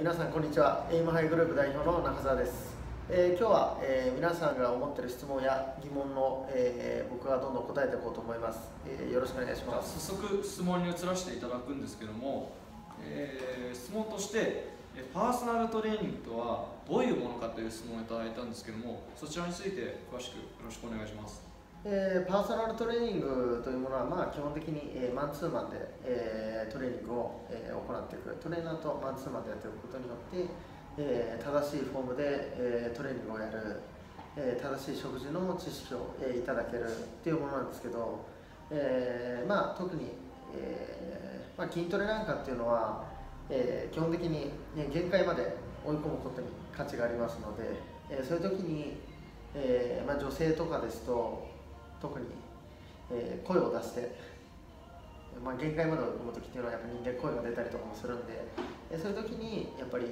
皆さんこんにちは。エイムハイグループ代表の中澤です、えー今日は、えー皆さんが思ってる質問や疑問の、えー僕がどんどん答えていこうと思います、えよろしくお願いします。早速質問に移らせていただくんですけども、え質問としてパーソナルトレーニングとはどういうものかという質問をいただいたんですけどもそちらについて詳しくよろしくお願いします。えーパーソナルトレーニングというものは、まあ、基本的に、えーマンツーマンで、えートレーニングを、えー行っていく。トレーナーとマンツーマンでやっていくことによって、えー正しいフォームで、えートレーニングをやる、えー正しい食事の知識を、えーいただけるっていうものなんですけど、えーまあ、特に、えーまあ、筋トレなんかっていうのは、えー基本的に、ね、限界まで追い込むことに価値がありますので、えーそういう時に、えーまあ、女性とかですと特に、えー声を出して、まあ、限界まで追い込む時っていうのはやっぱ人間声が出たりとかもするんで、えーそういう時にやっぱり、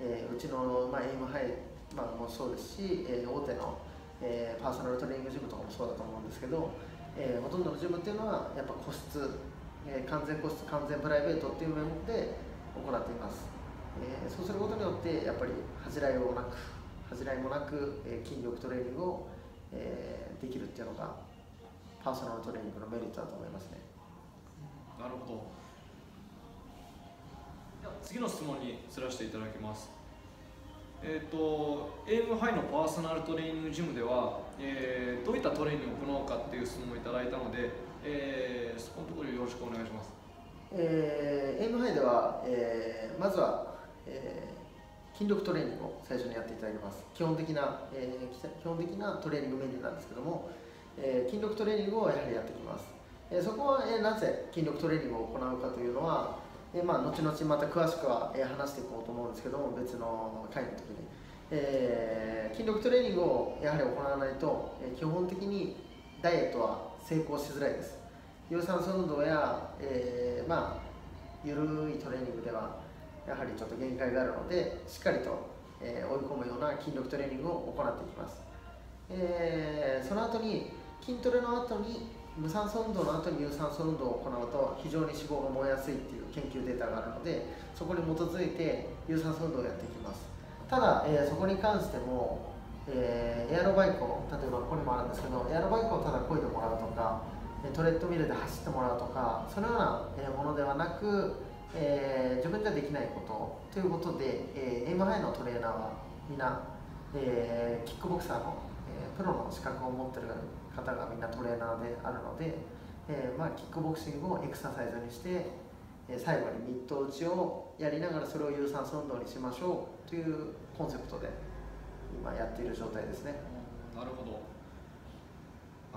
えーうちの、まあ、エイムハイ、まあ、もそうですし、えー大手の、えーパーソナルトレーニングジムとかもそうだと思うんですけど、えーほとんどのジムっていうのはやっぱ個室、えー完全個室完全プライベートっていう面で行っています、えーそうすることによってやっぱり恥じらいをなく恥じらいもなく、えー筋力トレーニングを、えーできるっていうのがパーソナルトレーニングのメリットだと思いますね。なるほど。次の質問に移らせていただきます。えっ、とエイムハイのパーソナルトレーニングジムでは、えーどういったトレーニングを行うかっていう質問をいただいたので、えーそこのところよろしくお願いします。えー、エイムハイでは、えーまずは、えー筋力トレーニングを最初にやっていただきます。基本的な、えー基本的なトレーニングメニューなんですけども、えー筋力トレーニングをやはりやってきます、えーそこは、えなぜ筋力トレーニングを行うかというのは、えまあ、後々また詳しくは、え話していこうと思うんですけども別の回の時に、えー筋力トレーニングをやはり行わないと、え基本的にダイエットは成功しづらいです。有酸素運動や、えまあ緩いトレーニングではやはりちょっと限界があるのでしっかりと、え追い込むような筋力トレーニングを行っていきます、えーその後に筋トレの後に無酸素運動の後に有酸素運動を行うと非常に脂肪が燃えやすいっていう研究データがあるのでそこに基づいて有酸素運動をやっていきます。ただ、えーそこに関しても、えーエアロバイクを例えばここにもあるんですけどエアロバイクをただ漕いでもらうとかトレッドミルで走ってもらうとかそのようなものではなく、えーできないことということで、えー、エイムハイのトレーナーはみんな、えーキックボクサーの、えープロの資格を持ってる方がみんなトレーナーであるので、えーまあ、キックボクシングをエクササイズにして、えー最後にミット打ちをやりながらそれを有酸素運動にしましょうというコンセプトで今やっている状態ですね。なるほど。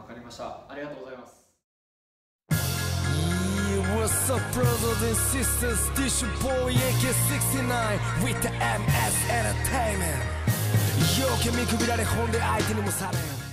わかりました。ありがとうございます。what's up, brothers and sisters? This your boy AK69 with the MS Entertainment. よく見くびられ本で相手にもされん